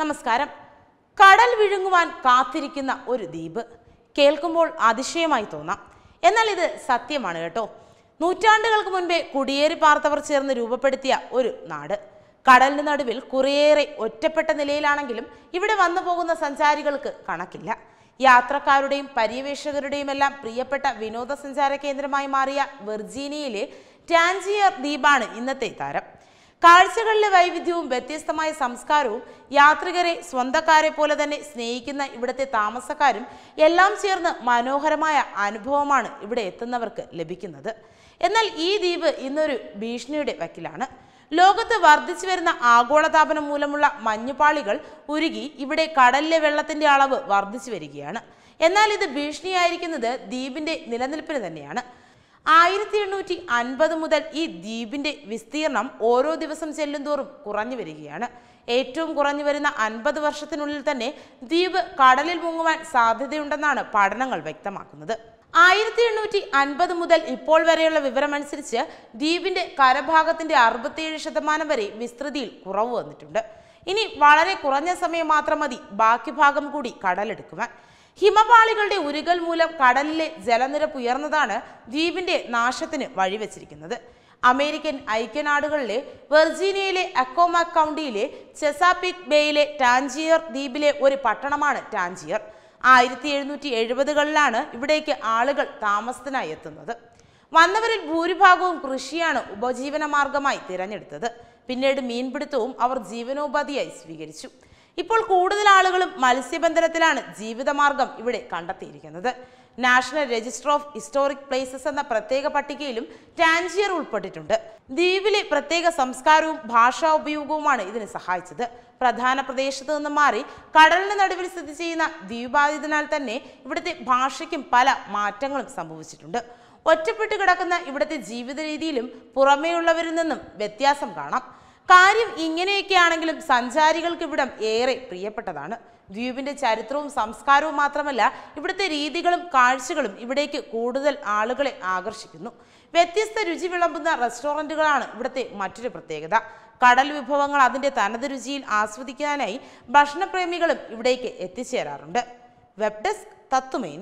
നമസ്കാരം. കടൽ വിഴുങ്ങുവാൻ കാത്തിരിക്കുന്ന ഒരു ദ്വീപ്. കേൾക്കുമ്പോൾ അതിശയമായി തോന്നാം. എന്നാൽ ഇത് സത്യമാണ് കേട്ടോ. നൂറ്റാണ്ടുകൾക്ക് മുൻപേ കുടിയേറി പാർത്തവർ ചേർന്ന് രൂപപ്പെടുത്തിയ ഒരു നാട്. കടലിന് നടുവിൽ കുറേയേറെ ഒറ്റപ്പെട്ട നിലയിലാണെങ്കിലും ഇവിടെ വന്നു പോകുന്ന സഞ്ചാരികൾക്ക് കണക്കില്ല. യാത്രക്കാരുടെയും പര്യവേഷകരുടെയും എല്ലാം പ്രിയപ്പെട്ട വിനോദസഞ്ചാര കേന്ദ്രമായി മാറിയ വെർജീനിയയിലെ ടാൻജിയർ ദ്വീപാണ് ഇന്നത്തെ താരം. കാഴ്ചകളിലെ വൈവിധ്യവും വ്യത്യസ്തമായ സംസ്കാരവും യാത്രികരെ സ്വന്തക്കാരെ പോലെ തന്നെ സ്നേഹിക്കുന്ന ഇവിടുത്തെ താമസക്കാരും എല്ലാം ചേർന്ന് മനോഹരമായ അനുഭവമാണ് ഇവിടെ എത്തുന്നവർക്ക് ലഭിക്കുന്നത്. എന്നാൽ ഈ ദ്വീപ് ഇന്നൊരു ഭീഷണിയുടെ വക്കിലാണ്. ലോകത്ത് വർദ്ധിച്ചു വരുന്ന ആഗോളതാപനം മൂലമുള്ള മഞ്ഞുപാളികൾ ഉരുകി ഇവിടെ കടലിലെ വെള്ളത്തിന്റെ അളവ് വർദ്ധിച്ചു വരികയാണ്. എന്നാൽ ഇത് ഭീഷണിയായിരിക്കുന്നത് ദ്വീപിന്റെ നിലനിൽപ്പിന് തന്നെയാണ്. ആയിരത്തി എണ്ണൂറ്റി അൻപത് മുതൽ ഈ ദ്വീപിന്റെ വിസ്തീർണം ഓരോ ദിവസം ചെല്ലുന്തോറും കുറഞ്ഞു വരികയാണ്. ഏറ്റവും കുറഞ്ഞു വരുന്ന അൻപത് വർഷത്തിനുള്ളിൽ തന്നെ ദ്വീപ് കടലിൽ മുങ്ങുവാൻ സാധ്യതയുണ്ടെന്നാണ് പഠനങ്ങൾ വ്യക്തമാക്കുന്നത്. ആയിരത്തി എണ്ണൂറ്റി അൻപത് മുതൽ ഇപ്പോൾ വരെയുള്ള വിവരമനുസരിച്ച് ദ്വീപിന്റെ കരഭാഗത്തിന്റെ അറുപത്തിയേഴ് ശതമാനം വരെ വിസ്തൃതിയിൽ കുറവ് വന്നിട്ടുണ്ട്. ഇനി വളരെ കുറഞ്ഞ സമയം മാത്രം മതി ബാക്കി ഭാഗം കൂടി കടലെടുക്കുവാൻ. ഹിമപാളികളുടെ ഉരുകൽ മൂലം കടലിലെ ജലനിരപ്പ് ഉയർന്നതാണ് ദ്വീപിന്റെ നാശത്തിന് വഴിവെച്ചിരിക്കുന്നത്. അമേരിക്കൻ ഐക്യനാടുകളിലെ വെർജീനിയയിലെ അക്കോമ കൗണ്ടിയിലെ ചെസാപിക് ബേയിലെ ടാഞ്ചിയർ ദ്വീപിലെ ഒരു പട്ടണമാണ് ടാഞ്ചിയർ ആയിരത്തി എഴുന്നൂറ്റി എഴുപതുകളിലാണ് ഇവിടേക്ക് ആളുകൾ താമസത്തിനായി എത്തുന്നത്. വന്നവരിൽ ഭൂരിഭാഗവും കൃഷിയാണ് ഉപജീവന മാർഗമായി തിരഞ്ഞെടുത്തത്. പിന്നീട് മീൻപിടുത്തവും അവർ ജീവനോപാധിയായി സ്വീകരിച്ചു. ഇപ്പോൾ കൂടുതൽ ആളുകളും മത്സ്യബന്ധനത്തിലാണ് ജീവിതമാർഗം ഇവിടെ കണ്ടെത്തിയിരിക്കുന്നത്. National register of historic places എന്ന പ്രത്യേക പട്ടികയിലും ടാൻജിയർ ഉൾപ്പെട്ടിട്ടുണ്ട്. ദ്വീപിലെ പ്രത്യേക സംസ്കാരവും ഭാഷാ ഉപയോഗവുമാണ് ഇതിന് സഹായിച്ചത്. പ്രധാന പ്രദേശത്ത് നിന്ന് മാറി കടലിന് നടുവിൽ സ്ഥിതി ചെയ്യുന്ന ദ്വീപായതിനാൽ തന്നെ ഇവിടുത്തെ ഭാഷയ്ക്കും പല മാറ്റങ്ങളും സംഭവിച്ചിട്ടുണ്ട്. ഒറ്റപ്പെട്ട് കിടക്കുന്ന ഇവിടുത്തെ ജീവിത രീതിയിലും പുറമേയുള്ളവരിൽ നിന്നും വ്യത്യാസം കാണാം. കാര്യം ഇങ്ങനെയൊക്കെയാണെങ്കിലും സഞ്ചാരികൾക്ക് ഇവിടം ഏറെ പ്രിയപ്പെട്ടതാണ്. ദ്വീപിന്റെ ചരിത്രവും സംസ്കാരവും മാത്രമല്ല ഇവിടുത്തെ രീതികളും കാഴ്ചകളും ഇവിടേക്ക് കൂടുതൽ ആളുകളെ ആകർഷിക്കുന്നു. വ്യത്യസ്ത രുചി വിളമ്പുന്ന റെസ്റ്റോറന്റുകളാണ് ഇവിടുത്തെ മറ്റൊരു പ്രത്യേകത. കടൽ വിഭവങ്ങൾ അതിന്റെ തനത് രുചിയിൽ ആസ്വദിക്കാനായി ഭക്ഷണപ്രേമികളും ഇവിടേക്ക് എത്തിച്ചേരാറുണ്ട്. Web desk തത്തുമേ